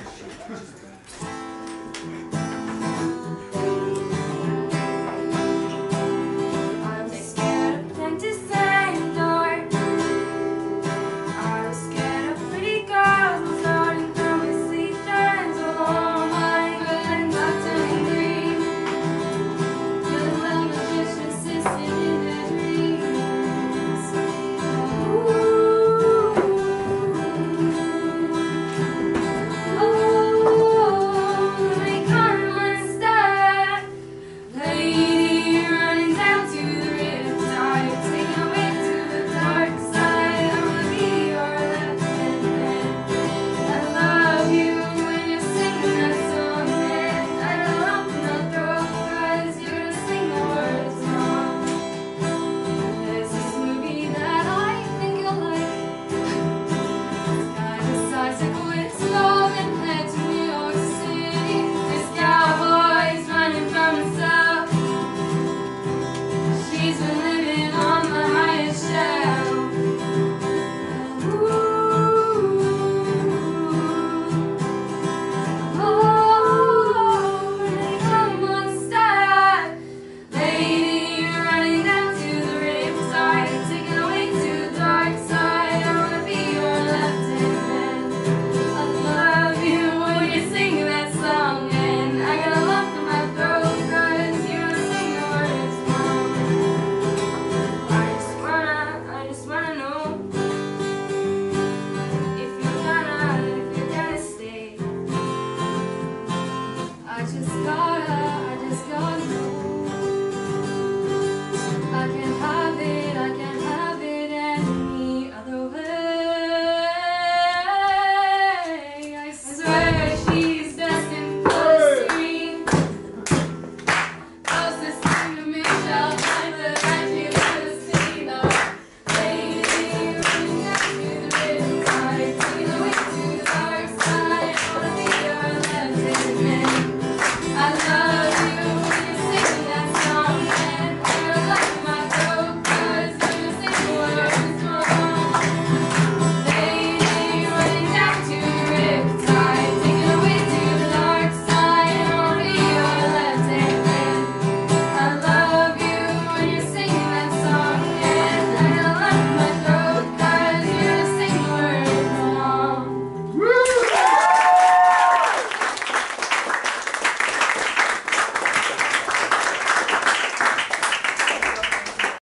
shit. the sky.